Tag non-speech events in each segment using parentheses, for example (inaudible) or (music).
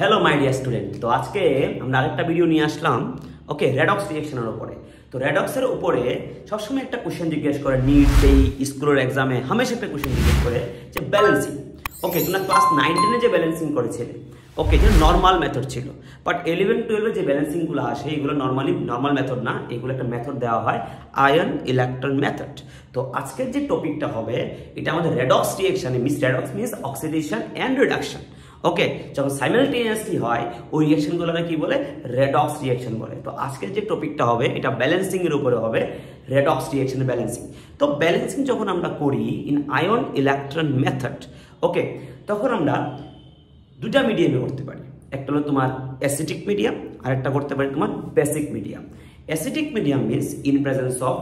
Hello my dear student তো আজকে আমরা আরেকটা ভিডিও নিয়ে আসলাম। ওকে রেডক্স রিয়েকশনের উপরে। তো রেডক্সের উপরে সবসময় একটা কোশ্চেন জিজ্ঞেস করে নিট এই স্কুলের এক্সামে হামেশা একটা কোশ্চেন জিজ্ঞেস করে যে ব্যালেন্সিং ওকে তোমরা ক্লাস নাইন টেনে যে ব্যালেন্সিং করেছিলে ওকে যে নর্মাল মেথড ছিল। বাট ইলেভেন টুয়েলভে যে ব্যালেন্সিংগুলো আসে, এগুলো নর্মালি নর্মাল মেথড না, এগুলো একটা মেথড দেওয়া হয় আয়ন ইলেকট্রন মেথড তো আজকের যে টপিকটা হবে, এটা আমাদের রেডক্স রিয়েকশনে miss redox means oxidation and reduction okay যখন সাইমেলটেনিয়াসলি হয়, ওই রিয়েকশনগুলোকে কি বলে? রেডক্স রিয়েকশন বলে। তো আজকের যে টপিকটা হবে, এটা ব্যালেন্সিং এর উপরে হবে রেডক্স রিয়েকশন ব্যালেন্সিং তো ব্যালেন্সিং যখন আমরা করি in ion electron method okay তখন আমরা দুটা মিডিয়ামে করতে পারি। একটা হলো তোমার অ্যাসিটিক মিডিয়াম আর একটা করতে পারি তোমার basic medium acidic medium means in presence of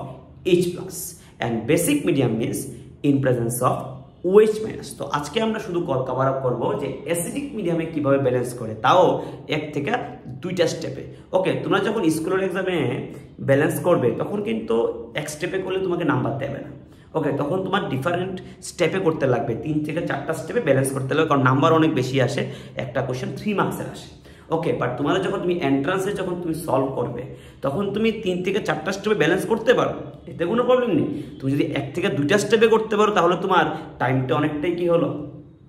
H plus and basic medium means in presence of OH minus তো আজকে আমরা শুধু কভার আপ করব যে অ্যাসিডিক মিডিয়ামে কীভাবে ব্যালেন্স করে, তাও এক থেকে দুইটা স্টেপে ওকে তোমরা যখন স্কুলের এক্সামে ব্যালেন্স করবে, তখন কিন্তু এক স্টেপে করলে তোমাকে নাম্বার দেবে না। ওকে তখন তোমার ডিফারেন্ট স্টেপে করতে লাগবে। তিন থেকে চারটা স্টেপে ব্যালেন্স করতে লাগবে, কারণ নাম্বার অনেক বেশি আসে, একটা কোয়েশ্চেন থ্রি মার্কসের আসে। ওকে বাট তোমাদের যখন তুমি এন্ট্রান্সে যখন তুমি সলভ করবে, তখন তুমি তিন থেকে চারটা স্টেপে ব্যালেন্স করতে পারো। এতে কোনো প্রবলেম নেই। তুমি যদি এক থেকে দুইটা স্টেপে করতে পারো, তাহলে তোমার টাইমটা অনেকটাই কি হলো?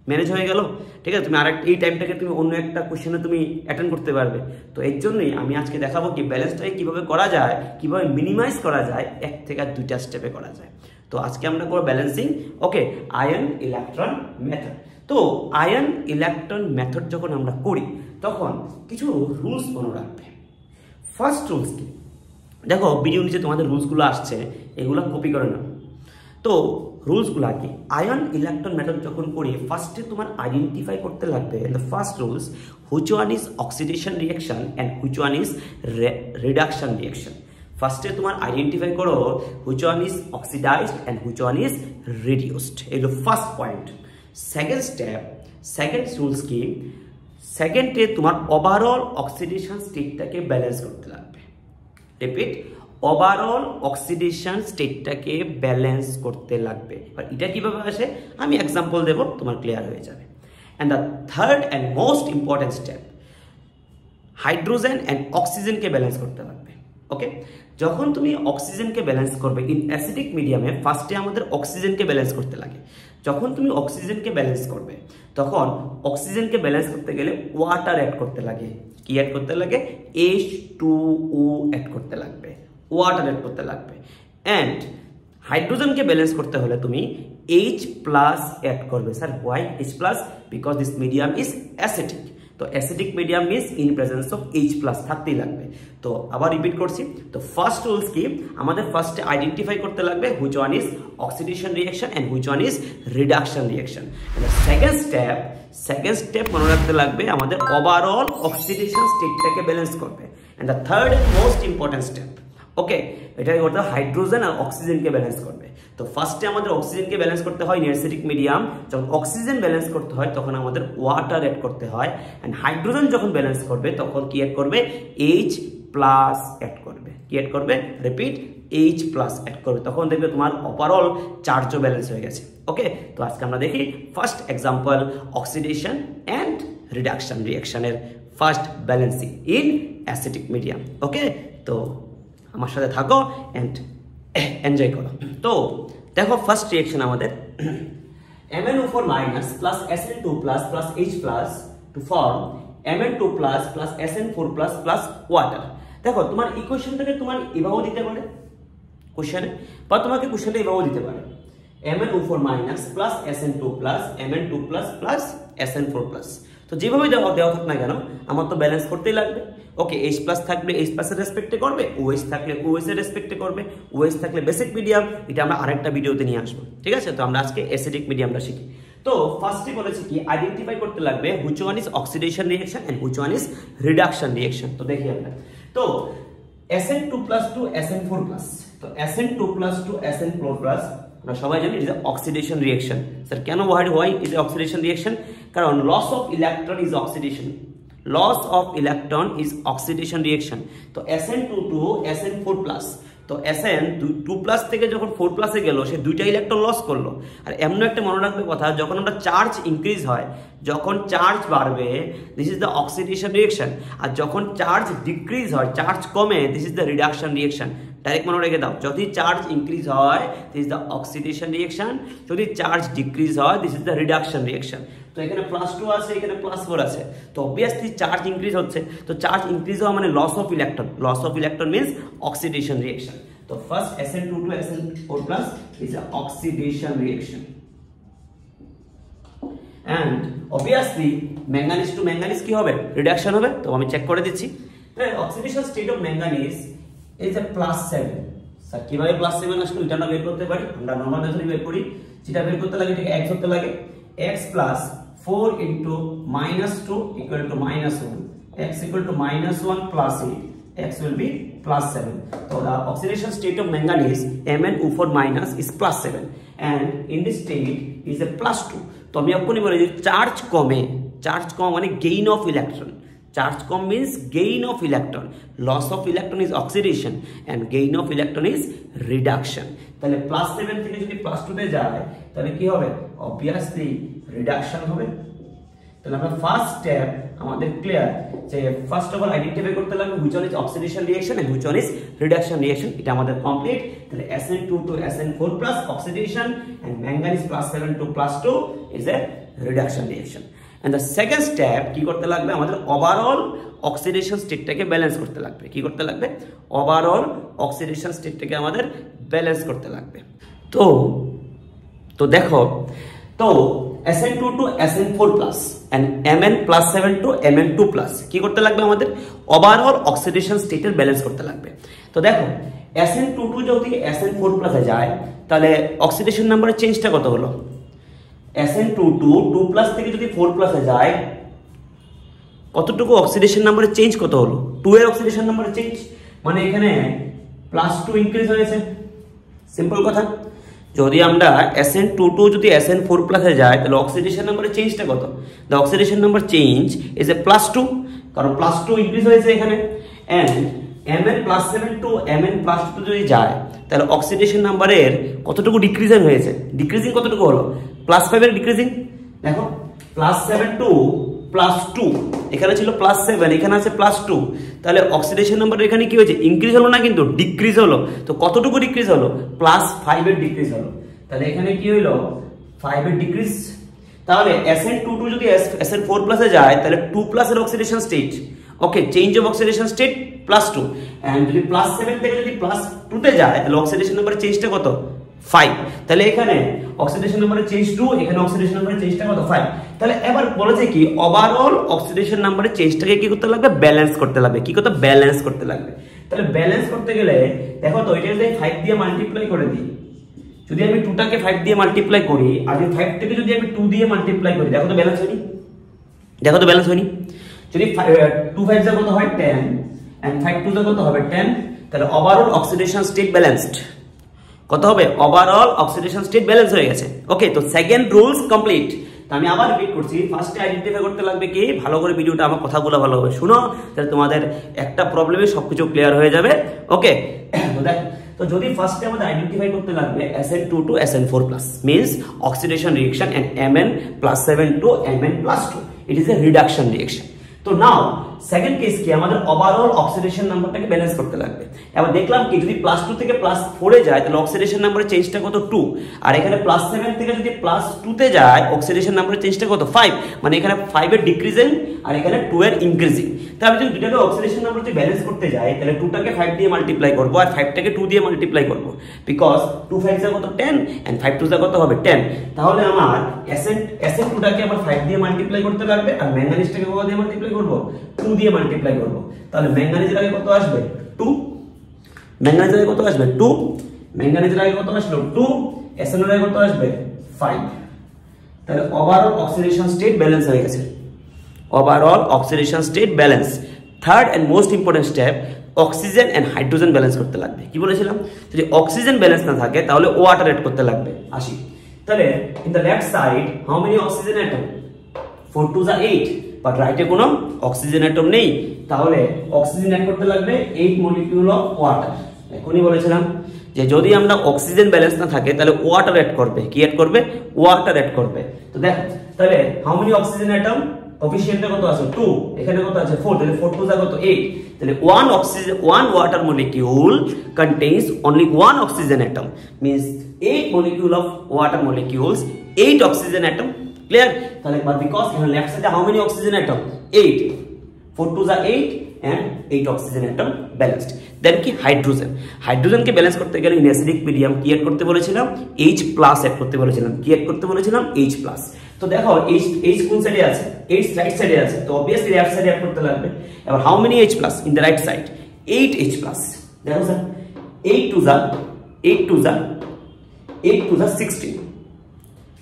ম্যানেজ হয়ে গেল। ঠিক আছে? তুমি আরেকটা এই টাইমটাকে তুমি অন্য একটা কোশ্চেনে তুমি অ্যাটেন্ড করতে পারবে। তো এর জন্যই আমি আজকে দেখাবো কি ব্যালেন্সটাকে কীভাবে করা যায়, কীভাবে মিনিমাইজ করা যায়, এক থেকে দুইটা স্টেপে করা যায়। তো আজকে আমরা করব balancing okay ion electron method তো আয়ন ইলেকট্রন মেথড যখন আমরা করি, তখন কিছু রুলস মনে রাখবে। ফার্স্ট রুলস কি? দেখো ভিডিও নিচে তোমাদের রুলসগুলো আসছে, এগুলো কপি করে না তো রুলসগুলো কি? আয়ন ইলেকট্রন মেথড যখন করি ফার্স্টে তোমার আইডেন্টিফাই করতে লাগবে the first rules which one is oxidation reaction and which one is reduction reaction ফার্স্টে তোমার আইডেন্টিফাই করো which one is oxidized and which one is reduced এগুলো first point second step second rules কি? সেকেন্ডে তোমার overall oxidation স্টেটটাকে balance করতে লাগবে। রিপিট ওভারঅল অক্সিডেশন স্টেটটাকে ব্যালেন্স করতে লাগবে। এবার এটা কীভাবে আসে? আমি এক্সাম্পল দেব, তোমার ক্লিয়ার হয়ে যাবে। And the third and most important step hydrogen and অক্সিজেনকে balance করতে লাগবে। ওকে যখন তুমি অক্সিজেনকে ব্যালেন্স করবে ইন অ্যাসিডিক মিডিয়ামে ফার্স্টে আমাদের অক্সিজেনকে ব্যালেন্স করতে লাগে। যখন তুমি অক্সিজেনকে ব্যালেন্স করবে, তখন অক্সিজেনকে ব্যালেন্স করতে গেলে ওয়াটার অ্যাড করতে লাগে। কি অ্যাড করতে লাগে? এইচ টু ও অ্যাড করতে লাগবে। ওয়াটার অ্যাড করতে লাগবে। অ্যান্ড হাইড্রোজেনকে ব্যালেন্স করতে হলে তুমি এইচ প্লাস অ্যাড করবে। Sir why H plus because this medium is acidic তো acidic medium means in presence of H plus থাকতেই লাগবে। তো আবার রিপিট করছি। তো ফার্স্ট রুলস কি? আমাদের ফার্স্টে আইডেন্টিফাই করতে লাগবে which one is oxidation reaction and which one is reduction reaction second step second step মনে রাখতে লাগবে আমাদের ওভারঅল অক্সিডেশন স্টেটটাকে ব্যালেন্স করবে। And the third most important step okay এটাই করতে হাইড্রোজেন আর অক্সিজেনকে ব্যালেন্স করবে। তো ফার্স্টে আমাদের অক্সিজেনকে ব্যালেন্স করতে হয় নিয়ারসিটিক মিডিয়াম যখন অক্সিজেন ব্যালেন্স করতে হয়, তখন আমাদের ওয়াটার অ্যাড করতে হয় অ্যান্ড হাইড্রোজেন যখন ব্যালেন্স করবে, তখন কি অ্যাড করবে? এইচ প্লাস অ্যাড করবে। কি অ্যাড করবে? রিপিট এইচ প্লাস অ্যাড করবে। তখন দেখবে তোমার ওভারঅল চার্জও ব্যালেন্স হয়ে গেছে। ওকে তো আজকে আমরা দেখি first example oxidation and reduction রিয়াকশনের first balancing in acidic medium okay তো আমার সাথে থাকো অ্যান্ড এনজয় করো। তো দেখো ফার্স্ট রিয়েকশন আমাদের। MnO4 minus plus Sn2 plus plus H plus to form Mn2 plus plus Sn4 plus plus water দেখো, তোমার ইকুয়েশনটাকে তোমার এভাবেও দিতে পারে। কোশ্চেনে বা তোমাকে কোশ্চেনটা এভাবেও দিতে পারে। MnO4 minus plus Sn2 plus Mn2 plus plus Sn4 plus তো যেভাবে দেওয়া দেওয়া থাক না কেন, আমার তো ব্যালেন্স করতেই লাগবে। ওকে এইচ প্লাস থাকলে এইচ প্লাসের রেসপেক্টে করবে ওএস থাকলে ওএস এর রেসপেক্টে করবে ওএস থাকলে বেসিক মিডিয়াম এটা আমরা আরেকটা ভিডিওতে নিয়ে আসব। ঠিক আছে? তো আমরা আজকে অ্যাসিডিক মিডিয়ামটা শিখি। তো ফার্স্টে বলেছি কি আইডেন্টিফাই করতে লাগবে which one is oxidation reaction and which one is reduction reaction তো দেখি আমরা। তো Sn2 টু Sn4 তো Sn2 টু Sn4 আমরা সবাই জানি ইজ অক্সিডেশন রিয়েকশন স্যার কেন why why is oxidation reaction কারণ loss of electron is oxidation loss of electron is oxidation reaction তো Sn2 টু Sn4 প্লাস তো এন টু প্লাস থেকে যখন ফোর প্লাসে গেল, সে দুইটা ইলেকট্রন লস করল। আর এমন একটা মনে রাখবে কথা, যখন আমরা চার্জ ইনক্রিজ হয়, যখন চার্জ বাড়বে this is the oxidation reaction আর যখন চার্জ ডিক্রিজ হয় চার্জ কমে this is the reduction reaction direct মনে রেখে দাও। যদি চার্জ ইনক্রিজ হয় this is the oxidation reaction যদি চার্জ ডিক্রিজ হয় this is the reduction reaction তো এখানে প্লাস টু আছে, এখানে প্লাস ফোর আছে। তো অবভিয়াসলি চার্জ ইনক্রিজ হচ্ছে। তো চার্জ ইনক্রিজ হওয়া মানে loss of electron loss of electron means oxidation reaction তো first SN2 to SN4 plus is an oxidation reaction. And obviously, manganese to manganese কি হবে? রিডাকশন হবে। তো আমি চেক করে দিচ্ছি। Oxidation state of manganese is a plus seven sir কীভাবে plus seven আসলে? এটা আমরা বের করতে পারি। আমরা নর্মাল মেথডে বের করি। যেটা বের করতে লাগে, এটাকে এক্স হতে লাগে। X plus four into minus two equal to minus one x equal to minus one plus eight x will be plus 7. So, the oxidation state of manganese MnO4 minus is plus 7 and in this state, is a plus 2. তো আমি এক্ষুনি বলি যে charge কমে। Charge কম মানে gain of electron charge com means gain of electron loss of electron is oxidation and gain of electron is reduction তাহলে plus seven থেকে যদি প্লাস টুতে যায়, তাহলে কি হবে? অবভিয়াসলি রিডাকশন হবে। তাহলে আমরা ফার্স্ট স্টেপ আমাদের ক্লিয়ার যে ফার্স্ট অফ অল আইডেন্টিফাই করতে লাগবে which one is oxidation reaction and which one is reduction reaction এটা আমাদের কমপ্লিট তাহলে Sn2 to Sn4 plus oxidation and manganese plus 7 to plus 2 is a reduction reaction and the second step, কি করতে লাগবে? আমাদের overall oxidation স্টেটটাকে balance করতে লাগবে। কি করতে লাগবে? ওভারঅল অক্সিডেশন স্টেটটাকে আমাদের ব্যালেন্স করতে লাগবে। তো তো দেখো, তো Sn2 to Sn4 plus and Mn plus 7 to Mn2 plus, কি করতে লাগবে আমাদের? ওভারঅল অক্সিডেশন স্টেটের ব্যালেন্স করতে লাগবে। তো দেখো Sn22 যদি Sn4 plus এ যায়, তাহলে অক্সিডেশন নাম্বারের চেঞ্জটা কত হলো? Sn22 2 প্লাস থেকে যদি 4 প্লাসে যায়, কতটুকু অক্সিডেশন নাম্বারে চেঞ্জ কত হলো? 2 এর অক্সিডেশন নাম্বারে চেঞ্জ মানে এখানে প্লাস 2 ইনক্রিজ হয়েছে। সিম্পল কথা। যদি আমরা এসএন টু টু যদি এসএন ফোর প্লাসে যায়, তাহলে অক্সিডেশন নাম্বারের চেঞ্জটা কত? The oxidation number change is a plus two কারণ প্লাস টু ইনক্রিজ হয়েছে এখানে। And M N plus seven to M N plus two যদি যায়, তাহলে অক্সিডেশন নাম্বারের কতটুকু ডিক্রিজিং হয়েছে? ডিক্রিজিং কতটুকু হলো? প্লাস ফাইভের ডিক্রিজিং দেখো plus seven to plus two এখানে ছিল প্লাস সেভেন এখানে আছে প্লাস টু তাহলে অক্সিডেশন নাম্বার এখানে কি হয়েছে? ইনক্রিজ হলো না কিন্তু ডিক্রিজ হলো। তো কতটুকু ডিক্রিজ হলো? প্লাস ফাইভের ডিক্রিজ হলো। তাহলে এখানে কি হইল? ফাইভের ডিক্রিজ তাহলে এস এন টু টু যদি এস এন ফোর প্লাসে যায়, তাহলে টু প্লাসের oxidation state okay change of oxidation state plus two and যদি প্লাস সেভেন থেকে যদি প্লাস টুতে যায়, তাহলে অক্সিডেশন নাম্বারের চেঞ্জটা কত? ফাইভ তাহলে এখানে অক্সিডেশন নাম্বারের চেঞ্জ টু এখানে অক্সিডেশন নাম্বারের চেঞ্জটা কত? ফাইভ তাহলে এবার বলেছে কি ওভারঅল অক্সিডেশন নাম্বারের চেঞ্জটাকে কি করতে লাগবে? ব্যালেন্স করতে লাগবে। কি করতে? ব্যালেন্স করতে লাগবে। তাহলে ব্যালেন্স করতে গেলে, দেখো তো এটা যদি ফাইভ দিয়ে মাল্টিপ্লাই করে দিই, যদি আমি টুটাকে ফাইভ দিয়ে মাল্টিপ্লাই করি, আর ফাইভ থেকে যদি আমি টু দিয়ে মাল্টিপ্লাই করি, দেখো তো ব্যালেন্স হয়নি? দেখো তো ব্যালেন্স হয়নি? যদি টু ফাইভ যা কত হয়? টেন অ্যান্ড ফাইভ টু যা কত হবে? টেন তাহলে ওভারঅল অক্সিডেশন স্টেট ব্যালেন্সড কত হবে? ওভারঅল অক্সিডেশন স্টেট ব্যালেন্স হয়ে গেছে। ওকে তো সেকেন্ড রুলস কমপ্লিট আমি আবার রিপিট করছি। ফার্স্টে আইডেন্টিফাই করতে লাগবে কি? ভালো করে ভিডিওটা আমার কথাগুলো ভালোভাবে শুনো। তাহলে তোমাদের একটা প্রবলেমে সবকিছু ক্লিয়ার হয়ে যাবে। ওকে তো দেখ, তো যদি ফার্স্টে আমাদের আইডেন্টিফাই করতে লাগবে Sn2 to Sn4 plus, means oxidation reaction and Mn plus 7 to Mn plus 2 it is a reduction reaction. তো নাও সেকেন্ড কেস কি? আমাদের ওভারঅল অক্সিডেশন নাম্বারটাকে ব্যালেন্স করতে লাগবে। এবার দেখলাম কি, যদি প্লাস টু থেকে প্লাস ফোরে যায়, তাহলে অক্সিডেশন নাম্বারের চেঞ্জটা কত? টু আর এখানে প্লাস সেভেন থেকে যদি প্লাস টুতে যায় অক্সিডেশন নাম্বারের চেঞ্জটা কত? ফাইভ মানে এখানে ফাইভের ডিক্রিজিং আর এখানে টু এর ইনক্রিজিং তাহলে আমি যদি দুটাকে অক্সিডেশন নাম্বার যদি ব্যালেন্স করতে যাই, তাহলে টুটাকে ফাইভ দিয়ে মাল্টিপ্লাই করব আর ফাইভটাকে টু দিয়ে মাল্টিপ্লাই করব। বিকজ টু ফাইভ যা কত? টেন অ্যান্ড ফাইভ টু যা কত হবে? টেন তাহলে আমার এসএন এসএন টুটাকে আমার ফাইভ দিয়ে মাল্টিপ্লাই করতে লাগবে আর ম্যাঙ্গানিজটাকে কত দিয়ে মাল্টিপ্লাই করব? টু দিয়ে মাল্টিপ্লাই করব। তাহলে ম্যাঙ্গানিজের আগে কত আসবে? টু ম্যাঙ্গানিজের আগে কত আসবে? টু ম্যাঙ্গানিজের আগে কত আসলো? টু এসএন এর আগে কত আসবে? ফাইভ তাহলে ওভারঅল অক্সিডেশন স্টেট ব্যালেন্স হয়ে গেছে। Overall oxidation state balance third and most important step oxygen and hydrogen balance করতে লাগবে। কি বলেছিলাম? যদি অক্সিজেন ব্যালেন্স না থাকে, তাহলে ওয়াটার এড করতে লাগবে। আসি। তাহলে in the left side how many oxygen atom four two যা এইট বাট রাইটে কোনো অক্সিজেন অ্যাটম নেই, তাহলে অক্সিজেন অ্যাড করতে লাগবে এইট মলিকিউল অফ ওয়াটার এখনই বলেছিলাম যে যদি আমরা অক্সিজেন ব্যালেন্স না থাকে, তাহলে ওয়াটার অ্যাড করবে। কি অ্যাড করবে? ওয়াটার অ্যাড করবে। তো দেখো, তাহলে হাউ মেনি অক্সিজেন অ্যাটম কোফিশিয়েন্টটা কত আছে? 2 এখানে কত আছে? 4 তাহলে 4 টু যা কত? 8 তাহলে one oxygen one water molecule contains only one oxygen atom means 8 molecule of water molecules 8 oxygen atom clear? তাহলে but because in left side how many oxygen atom? 8 4 to the 8 and 8 oxygen atom balanced. Then কি? Hydrogen হাইড্রোজেনকে balance করতে গেলে in acidic medium কি add করতে বলেছিলাম? H plus add করতে বলেছিলাম। কি এড করতে বলেছিলাম? H প্লাস তো দেখো, H H কোন সাইডে আছে? H রাইট সাইডে আছে। তো অবভিয়াসলি লেফট সাইডে এড করতে লাগবে। এবার how many H plus in the right side 8 H plus দেখো স্যার 8 টু যা 8 টু যা 8 টু যা 16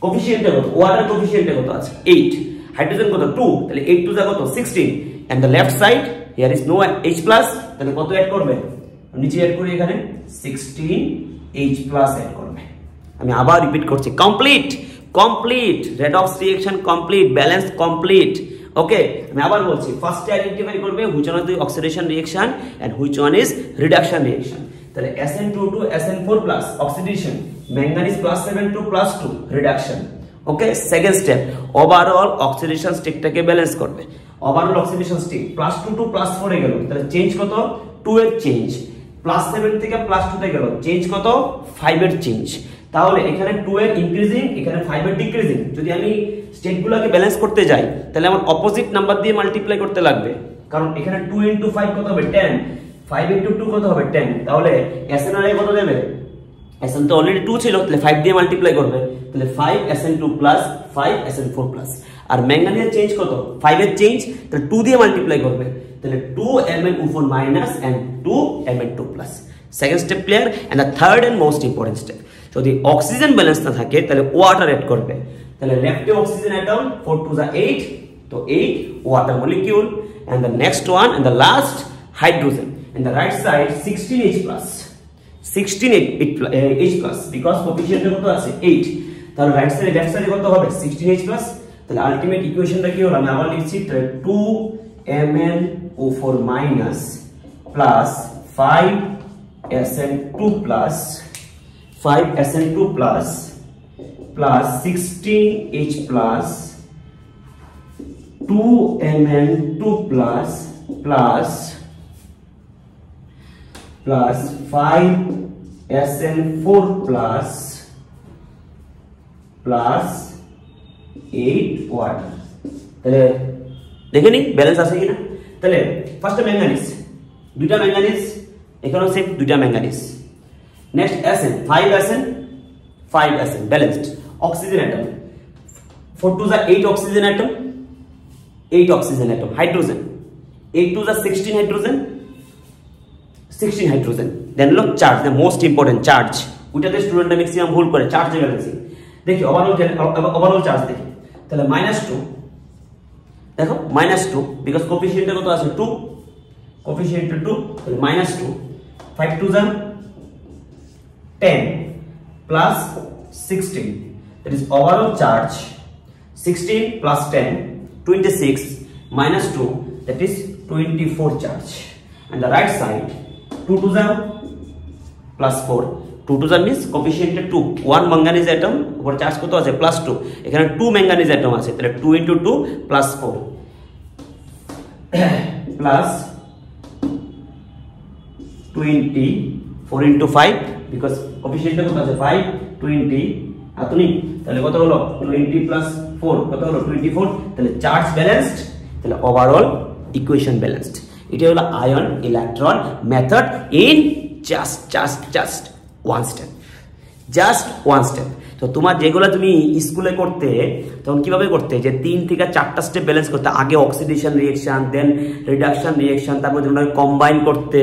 কোফিশিয়েন্টে কত? ওয়াটার কোফিশিয়েন্টে কত আছে? 8 হাইড্রোজেন কত? 2 তাহলে 8 টু যা কত? 16 and the left side here is no H plus তাহলে কত অ্যাড করবে? নিচে অ্যাড করি এখানে 16 H প্লাস অ্যাড করবে। আমি আবার রিপিট করছি complete complete redox reaction complete balance complete okay আমি আবার বলছি ফার্স্টে আইডেন্টিফাই করবে which one is the oxidation reaction and which one is reduction reaction তাহলে SN2 to SN4 plus oxidation, manganese plus 7 to plus 2 reduction. Okay second step overall oxidation স্টেটটাকে balance করবে। Overall oxidation state plus two to plus ফোরে গেল। তাহলে change কত? Two এর change plus seven থেকে plus টুতে গেল। চেঞ্জ কত? ফাইভ এর চেঞ্জ তাহলে এখানে টু এর ইনক্রিজিং এখানে ফাইভ এর ডিক্রিজিং যদি আমি স্টেটগুলোকে ব্যালেন্স করতে যাই, তাহলে আমার অপোজিট নাম্বার দিয়ে মাল্টিপ্লাই করতে লাগবে। কারণ এখানে টু ইন্টু ফাইভ কত হবে? টেন ফাইভ ইন্টু টু কত হবে? টেন তাহলে এস এন আর কত দেবে? এস এন তো অলরেডি টু ছিল, তাহলে ফাইভ দিয়ে মাল্টিপ্লাই করবে। তাহলে five S N two plus five S N four plus আর ম্যাঙ্গানিজের চেঞ্জ কত? ফাইভ এর চেঞ্জ তাহলে টু দিয়ে মাল্টিপ্লাই করবে। তাহলে two M N O four minus and two M N two plus second step clear and the third and most important step যদি oxygen balance না থাকে, তাহলে ওয়াটার অ্যাড করবে। তাহলে লেফটে oxygen atom four to the eight তো eight water molecule and the next one and the last hydrogen in the right side 16 H plus 16 H, H plus because coefficient কত আছে 8 তাহলে রাইট সাইডে left সাইডে কত হবে 16 H plus তাহলে ultimate ইকুয়েশনটা কি হলো আমি আবার লিখছি তাহলে 2 MnO4 minus plus 5 SN2 plus 5 SN2 plus plus 16 H plus 2 Mn2 plus plus plus 5 SN4 plus plus 8 water তাহলে দেখে নি ব্যালেন্স আছে কিনা? তাহলে ফার্স্টে ম্যাঙ্গানিজ দুইটা ম্যাঙ্গানিজ এখানেও সেম দুইটা manganese next SN 5 SN 5 SN balanced oxygen atom 4 to the 8 oxygen atom 8 oxygen atom hydrogen 8 to the 16 hydrogen 16 hydrogen then হলো charge the most important charge ওইটাতে স্টুডেন্টরা ম্যাক্সিমাম ভুল করে চার্জে ব্যালেন্সিং দেখি ওভারঅল ওভারঅল চার্জ দেখি। তাহলে মাইনাস টু দেখো মাইনাস টু বিকজ কোফিসিয়েন্টে কত আছে? টু কোফিসিয়েন্টে টু তাহলে মাইনাস টু ফাইভ টু যান ten plus sixteen that is overall charge sixteen plus ten twenty six minus two that is twenty four charge and the right side 2 to the plus 4 2 to the means coefficient 2 1 manganese atom উপর charge কত আছে plus 2 এখানে 2 manganese atom আছে তাহলে 2 into 2 plus 4 plus 20 4 into 5 because coefficient কত আছে 5 20 আতুনি তাহলে কত হলো 20 plus 4 কত হলো 24 তাহলে চার্জ ব্যালেন্সড তাহলে ওভারঅল ইকুয়েশন ব্যালেন্সড এটা হলো ion electron method in just just just one step just one step তো তোমার যেগুলো তুমি স্কুলে করতে, তখন কীভাবে করতে? যে তিন থেকে চারটা স্টেপ ব্যালেন্স করতে। আগে oxidation reaction then reduction reaction তারপরে তোমরা কম্বাইন করতে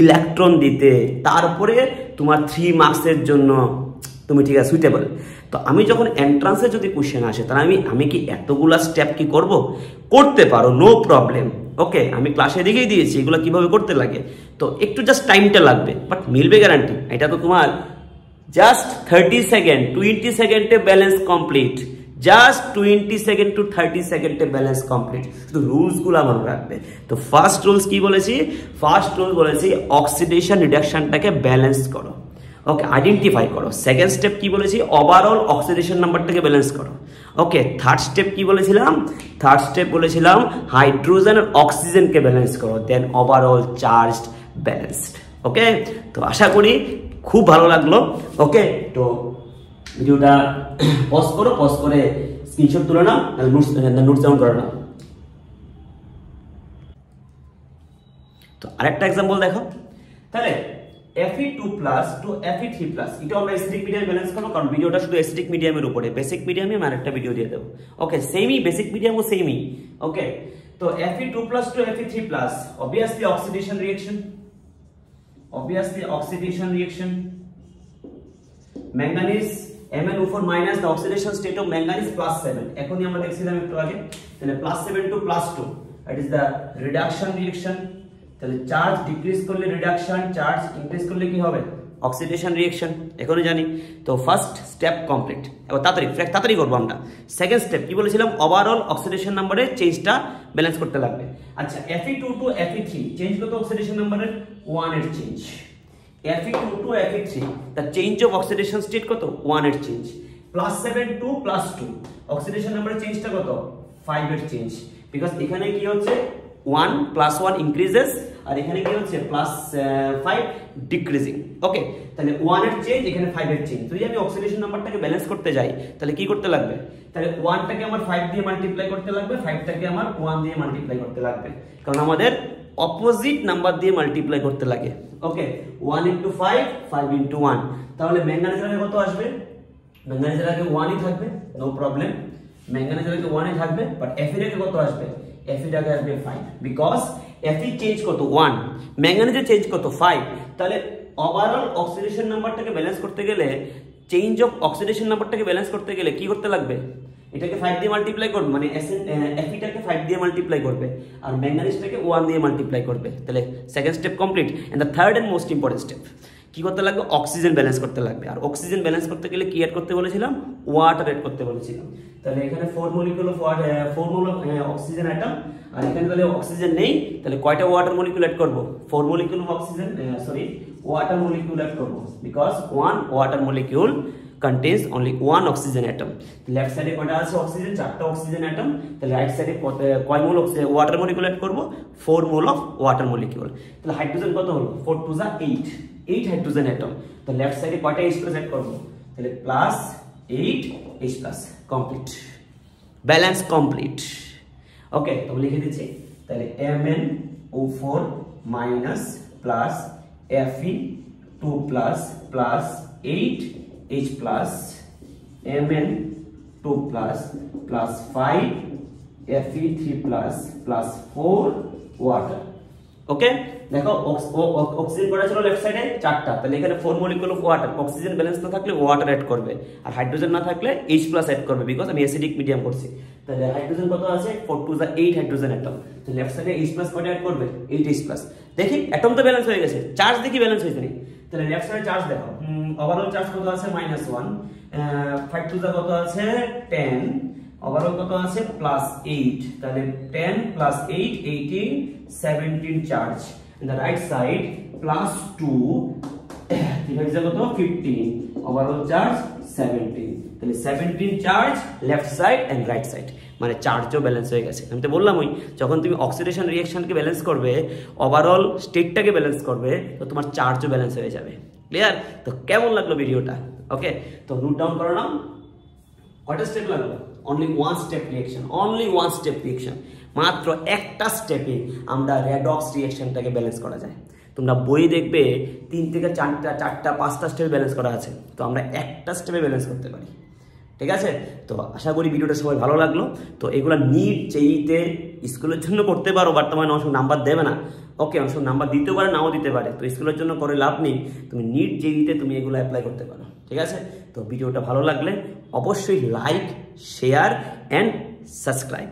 ইলেকট্রন দিতে। তারপরে তোমার থ্রি মার্কসের জন্য তুমি ঠিক আছে সুইটেবল তো আমি যখন এন্ট্রান্সে যদি কোশ্চেন আসে, তাহলে আমি আমি কি এতগুলা স্টেপ কি করব? করতে পারো নো প্রবলেম ওকে আমি ক্লাসে দেখেই দিয়েছি, এগুলো কীভাবে করতে লাগে? তো একটু জাস্ট টাইমটা লাগবে বাট মিলবে গ্যারান্টি এটা তো তোমার জাস্ট থার্টি সেকেন্ড টোয়েন্টি সেকেন্ডে balance complete just twenty second to thirty সেকেন্ডে ব্যালেন্স কমপ্লিট শুধু রুলসগুলো মনে রাখবে তো ফার্স্ট রুলস কি বলেছি? ফার্স্ট রুল বলেছি অক্সিডেশন রিডাকশানটাকে ব্যালেন্স করো। ওকে আইডেন্টিফাই করো। সেকেন্ড স্টেপ কি বলেছি? ওভারঅল অক্সিডেশন নাম্বারটাকে ব্যালেন্স করো। ওকে থার্ড স্টেপ কি বলেছিলাম? থার্ড স্টেপ বলেছিলাম হাইড্রোজেন আর অক্সিজেনকে ব্যালেন্স করো then overall charged balanced okay তো আশা করি খুব ভালো লাগল। ওকে তো ভিডিওটা (coughs) পজ করো পজ করে স্ক্রিনশট তুলে নাও নোটস নোটস ডাউন করে নাও। তো আরেকটা এক্সাম্পল দেখো। তাহলে Fe two plus to Fe three plus এটা আমরা এসিডিক মিডিয়াম ব্যালেন্স করব, কারণ ভিডিওটা শুধু এসিডিক মিডিয়ামের উপরে। বেসিক মিডিয়ামে আমি আরেকটা ভিডিও দিয়ে দেবো। ওকে সেমই বেসিক মিডিয়ামও সেমই ওকে তো Fe two plus to Fe three plus obviously oxidation reaction obviously oxidation reaction manganese MnO4 minus, the oxidation state of manganese plus 7 এখনই আমরা দেখছিলাম একটু আগে, তাহলে plus 7 to plus 2 that is the reduction reaction তাহলে charge decrease করলে reduction charge increase করলে কি হবে? অক্সিডেশন রিয়েকশন এখনই জানি। তো ফার্স্ট স্টেপ কমপ্লিট এবার তাড়াতাড়ি তাড়াতাড়ি করব আমরা। সেকেন্ড স্টেপ কি বলেছিলাম? ওভারঅল অক্সিডেশন নাম্বারের চেঞ্জটা ব্যালেন্স করতে লাগবে। আচ্ছা এফি টু টু এফি থ্রি চেঞ্জ কত অক্সিডেশন নাম্বারের ওয়ানের change এফি two to এফি three the change of oxidation state কত? ওয়ানের change plus seven to plus two oxidation নাম্বারের চেঞ্জটা কত? ফাইভ এর চেঞ্জ বিকজ এখানে কি হচ্ছে? ওয়ান প্লাস ওয়ান ইনক্রিজেস আর এখানে কি হচ্ছে? প্লাস ফাইভ ডিক্রিজিং ওকে তাহলে ওয়ানের চেঞ্জ এখানে ফাইভ এর চেঞ্জ যদি আমি অক্সিডেশন নাম্বারটাকে ব্যালেন্স করতে যাই, তাহলে কি করতে লাগবে? তাহলে ওয়ানটাকে আমার ফাইভ দিয়ে মাল্টিপ্লাই করতে লাগবে ফাইভটাকে আমার ওয়ান দিয়ে মাল্টিপ্লাই করতে লাগবে। কারণ আমাদের অপোজিট নাম্বার দিয়ে মাল্টিপ্লাই করতে লাগে। Okay one into five five into one তাহলে ম্যাঙ্গানিজের আগে কত আসবে? ম্যাঙ্গানিজের আগে ওয়ানই থাকবে নো প্রবলেম ম্যাঙ্গানিজের আগে ওয়ানই থাকবে বাট এফ এর আগে কত আসবে? এফ এর আগে আসবে ফাইভ বিকজ এফ চেঞ্জ কত ওয়ান ম্যাঙ্গানিজের চেঞ্জ কত ফাইভ তাহলে ওভারঅল অক্সিডেশন নাম্বারটাকে ব্যালেন্স করতে গেলে চেঞ্জ অফ অক্সিডেশন নাম্বারটাকে ব্যালেন্স করতে গেলে কি করতে লাগবে? এটাকে ফাইভ দিয়ে মাল্টিপ্লাই করবে মানে এফিটাকে ফাইভ দিয়ে মাল্টিপ্লাই করবে, আর ম্যাঙ্গানিজটাকে ওয়ান দিয়ে মাল্টিপ্লাই করবে। তাহলে second step complete and the third and most important step কি করতে লাগবে? অক্সিজেন ব্যালেন্স করতে লাগবে। আর অক্সিজেন ব্যালেন্স করতে গেলে কি অ্যাড করতে বলেছিলাম? ওয়াটার অ্যাড করতে বলেছিলাম। তাহলে এখানে four molecule of four mole of oxygen atom আর এখানে তাহলে অক্সিজেন নেই। তাহলে কয়টা ওয়াটার মলিকুল অ্যাড করব? Four molecule of oxygen sorry water molecule add করব। Because one water molecule contains only one oxygen atom. Left সাইডে কয়টা আছে? অক্সিজেন চারটা অক্সিজেন অ্যাটম তাহলে রাইট সাইডে কয় মোল ওয়াটার মলিকুল অ্যাড করব? 4 মোল অফ ওয়াটার মলিকুল তাহলে হাইড্রোজেন কত হলো? 4 টু যা 8 8 হাইড্রোজেন অ্যাটম তো লেফট সাইডে কয়টা H প্লাস অ্যাড করব? তাহলে plus 8 H plus complete balance complete okay তো লিখে দিচ্ছি। তাহলে MnO4 minus plus Fe 2 plus plus 8 H plus Mn 2 plus plus 5 Fe 3 plus plus 4 water. Okay দেখো অক্সিজেন কটা ছিল লেফট সাইডে চারটা। তাহলে এখানে four molecule of water oxygen balance না থাকলে ওয়াটার অ্যাড করবে। আর হাইড্রোজেন না থাকলে এইচ প্লাস অ্যাড করবে বিকজ আমি অ্যাসিডিক মিডিয়াম করছি। তাহলে হাইড্রোজেন কত আছে? ফোর টু যা এইট হাইড্রোজেন অ্যাটম তো লেফট সাইডে এইচ প্লাস কটা অ্যাড করবে? এইট এইচ প্লাস দেখি অ্যাটম তো ব্যালেন্স হয়ে গেছে। চার্জ দেখি ব্যালেন্স হয়েছে নি তাহলে সাইডে চার্জ দেখো। ওভারঅল চার্জ কত আছে? মাইনাস ওয়ান ফাইভ টু কত আছে? টেন ওভারঅল কত আছে? প্লাস এইট তাহলে ten plus eight eighteen seventeen charge right side, plus 2 divide কত? 15 ওভারঅল চার্জ 17 তাহলে 17 charge left side and right side মানে চার্জও ব্যালেন্স হয়ে গেছে। আমি তো বললাম ওই যখন তুমি অক্সিডেশন রিঅ্যাকশনকে ব্যালেন্স করবে ওভারঅল স্টেটটাকে ব্যালেন্স করবে, তো তোমার চার্জও ব্যালেন্স হয়ে যাবে। ক্লিয়ার তো কেমন লাগল ভিডিওটা ওকে তো নোট ডাউন করে নাও। কয়টা স্টেপ লাগল? Only one step reaction only one step reaction মাত্র একটা স্টেপে আমরা রেডক্স রিয়েকশনটাকে ব্যালেন্স করা যায়। তোমরা বই দেখবে, তিন থেকে চারটা চারটা, পাঁচটা স্টেপে ব্যালেন্স করা আছে। তো আমরা একটা স্টেপে ব্যালেন্স করতে পারি। ঠিক আছে? তো আশা করি ভিডিওটা সবাই ভালো লাগল। তো এগুলো নিট চেইতে স্কুলের জন্য করতে পারো, বর্তমানে অংশ নাম্বার দেবে না। ওকে অংশ নাম্বার দিতে পারে, নাও দিতে পারে। তো স্কুলের জন্য করে লাভ নেই। তুমি নিট চেইতে তুমি এগুলো অ্যাপ্লাই করতে পারো, ঠিক আছে? তো ভিডিওটা ভালো লাগলে অবশ্যই লাইক শেয়ার অ্যান্ড সাবস্ক্রাইব